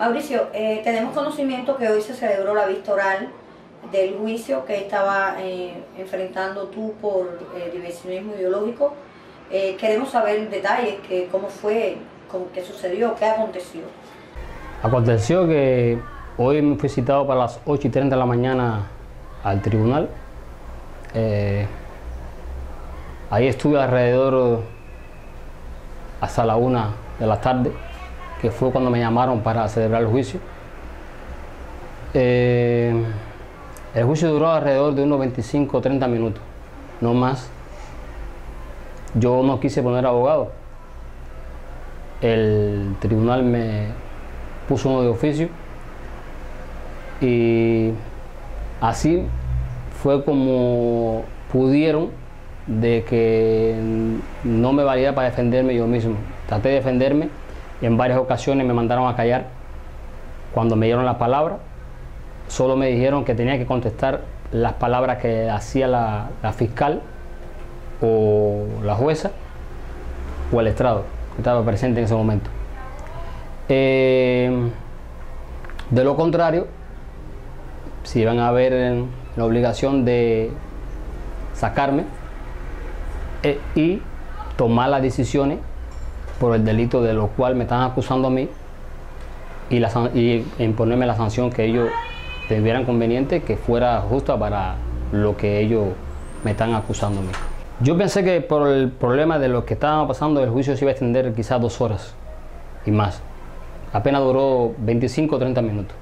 Mauricio, eh, tenemos conocimiento que hoy se celebró la vista oral del juicio que estaba eh, enfrentando tú por eh, diversionismo ideológico. Eh, queremos saber detalles, que, cómo fue, cómo, qué sucedió, qué aconteció. Aconteció que hoy me fui citado para las 8 y 30 de la mañana al tribunal. Ahí estuve alrededor hasta la 1 de la tarde, que fue cuando me llamaron para celebrar el juicio. Eh, el juicio duró alrededor de unos 25 o 30 minutos, no más. Yo no quise poner abogado. El tribunal me puso uno de oficio y así fue como pudieron de que no me valía para defenderme yo mismo. Traté de defenderme en varias ocasiones me mandaron a callar cuando me dieron la palabra. Solo me dijeron que tenía que contestar las palabras que hacía la, fiscal o la jueza o el estrado que estaba presente en ese momento. Eh, de lo contrario, si van a haber la obligación de sacarme eh, y tomar las decisiones por el delito de lo cual me están acusando a mí y, la, y imponerme la sanción que ellos vieran conveniente, que fuera justa para lo que ellos me están acusando a mí. Yo pensé que por el problema de lo que estaba pasando, el juicio se iba a extender quizás dos horas y más. Apenas duró 25 o 30 minutos.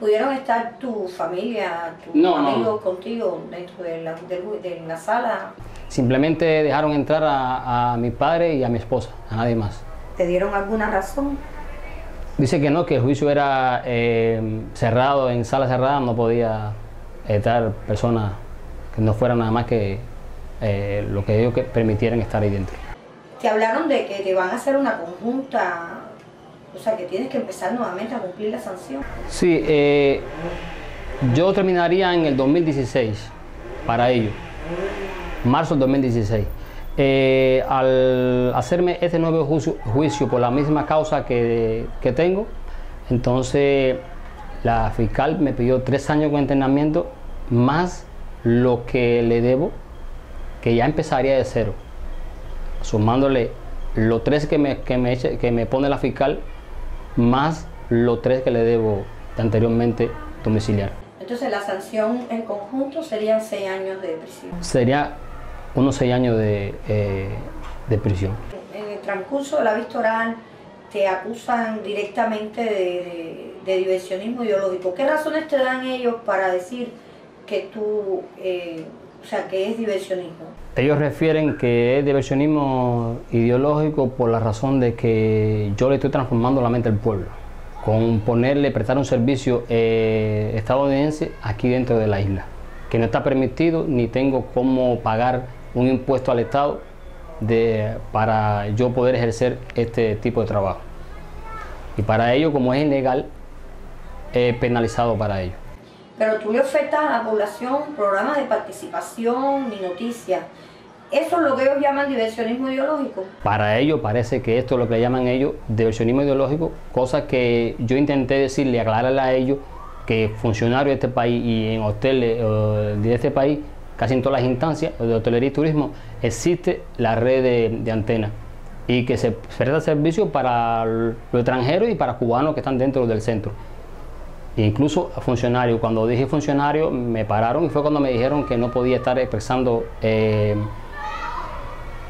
¿Pudieron estar tu familia, tus No, amigos no. contigo dentro de la, del- de la sala? Simplemente dejaron entrar a, a mi padre y a mi esposa, a nadie más. ¿Te dieron alguna razón? Dice que no, que el juicio era eh, cerrado, en sala cerrada, no podía estar personas que no fueran nada más que eh, lo que ellos que permitieran estar ahí dentro. Te hablaron de que te van a hacer una conjunta, o sea, que tienes que empezar nuevamente a cumplir la sanción. Sí, eh, yo terminaría en el 2016 para ello, marzo del 2016. Eh, al hacerme este nuevo juicio, juicio por la misma causa que, que tengo, entonces la fiscal me pidió tres años con entrenamiento más lo que le debo, que ya empezaría de cero, sumándole los tres que me, que me, eche- que me pone la fiscal más los tres que le debo de anteriormente domiciliar. Entonces la sanción en conjunto serían seis años de prisión. Sería unos seis años de, eh, de prisión. En el transcurso de la vista oral te acusan directamente de, de- de diversionismo ideológico. ¿Qué razones te dan ellos para decir que tú, eh, o sea, que es diversionismo? Ellos refieren que es diversionismo ideológico por la razón de que yo le estoy transformando la mente al pueblo, con ponerle, prestar un servicio eh, estadounidense aquí dentro de la isla, que no está permitido ni tengo cómo pagar un impuesto al Estado de, para yo poder ejercer este tipo de trabajo. Y para ello, como es ilegal, es penalizado para ello. Pero tú le ofertas a la población programas de participación y noticias. ¿Eso es lo que ellos llaman diversionismo ideológico? Para ellos parece que esto es lo que llaman ellos diversionismo ideológico, cosa que yo intenté decirle, aclararle a ellos que funcionarios de este país y en hoteles eh, de este país, casi en todas las instancias de hotelería y turismo, existe la red de, de antenas y que se presta servicio para los extranjeros y para cubanos que están dentro del centro. Incluso funcionarios, cuando dije funcionario me pararon y fue cuando me dijeron que no podía estar expresando eh,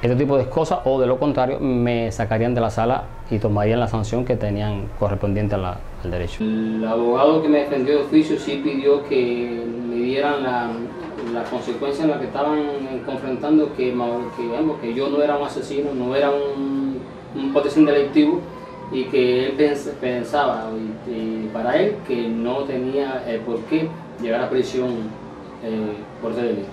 este tipo de cosas o de lo contrario me sacarían de la sala y tomarían la sanción que tenían correspondiente al derecho. El abogado que me defendió de oficio sí pidió que me dieran la, la consecuencia en la que estaban confrontando, que, que, que yo no era un asesino, no era un, un potencial delictivo y que él pens- pensaba, y, y para él, que no tenía eh, por qué llegar a prisión eh, por ese delito.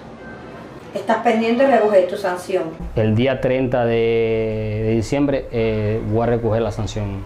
Estás pendiente de recoger tu sanción. El día 30 de, de diciembre eh, voy a recoger la sanción